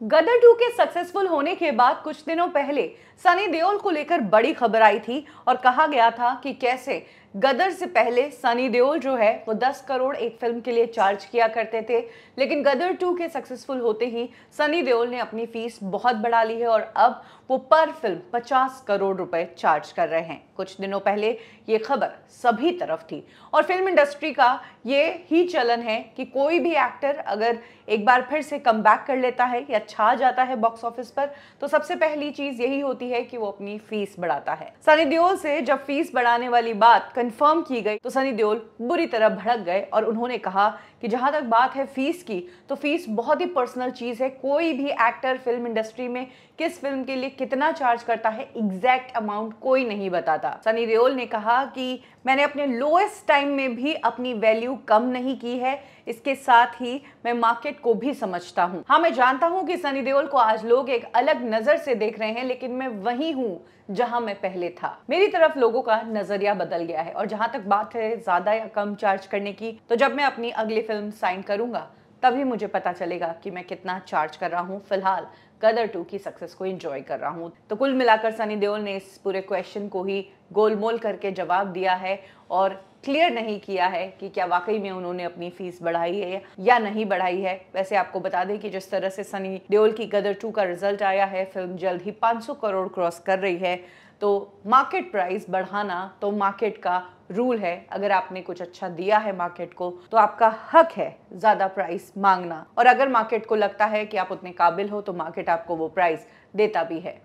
गदर to के successful होने के बाद कुछ दिनों पहले सनी देओल को लेकर बड़ी खबर आई थी और कहा गया था कि कैसे गदर से पहले सनी देओल जो है, वो 10 करोड़ एक फ़िल्म के लिए चार्ज किया करते थे। लेकिन गदर टू के सक्सेसफुल होते ही सनी देओल ने अपनी फ़ीस बहुत बढ़ा ली है और अब वो पर फ़िल्म 50 करोड़ रुपए चार्ज कर रहे हैं। कुछ दिनों पहले ये खबर सभी तरफ़ थी। और फ़िल्म इंडस्ट्री का ये ही चलन है कि कोई भी एक्टर अगर एक बार फिर से कम कर लेता है या छा जाता है बॉक्स ऑफ़िस पर तो सबसे पहली चीज़ यही होती है कि वो अपनी फ़ीस बढ़ाता है। सनी देओल से जब फ़ीस बढ़ाने वाली बात कंफर्म की गई तो सनी देओल बुरी तरह भड़क गए और उन्होंने कहा कि जहाँ तक बात है फ़ीस की तो फ़ीस बहुत ही पर्सनल चीज़ है। कोई भी एक्टर फ़िल्म इंडस्ट्री में किस फ़िल्म के लिए कितना चार्ज करता है एग्जैक्ट अमाउंट कोई नहीं बताता। सनी देओल ने कहा कि मैंने अपने लोएस्ट टाइम में भी अपनी वैल्यू कम नहीं की है, इसके साथ ही मैं मार्केट को भी समझता हूँ। हाँ मैं जानता हूँ कि सनी देओल को आज लोग एक अलग नज़र से देख रहे हैं, लेकिन मैं वही हूँ जहाँ मैं पहले था। मेरी तरफ़ लोगों का नज़रिया बदल गया है। और जहाँ तक बात है ज़्यादा या कम चार्ज करने की तो जब मैं अपनी अगली फ़िल्म साइन करूँगा तभी मुझे पता चलेगा कि मैं कितना चार्ज कर रहा हूँ। फ़िलहाल कदर टू की सक्सेस को एंजॉय कर रहा हूँ। तो कुल मिलाकर सनी देओल ने इस पूरे क्वेश्चन को ही गोलमोल करके जवाब दिया है और क्लियर नहीं किया है कि क्या वाकई में उन्होंने अपनी फ़ीस बढ़ाई है या नहीं बढ़ाई है। वैसे आपको बता दें कि जिस तरह से सनी देओल की गदर टू का रिज़ल्ट आया है फ़िल्म जल्द ही 500 करोड़ क्रॉस कर रही है। तो मार्केट प्राइस बढ़ाना तो मार्केट का रूल है, अगर आपने कुछ अच्छा दिया है मार्केट को तो आपका हक है ज़्यादा प्राइस मांगना। और अगर मार्केट को लगता है कि आप उतने काबिल हो तो मार्केट आपको वो प्राइस देता भी है।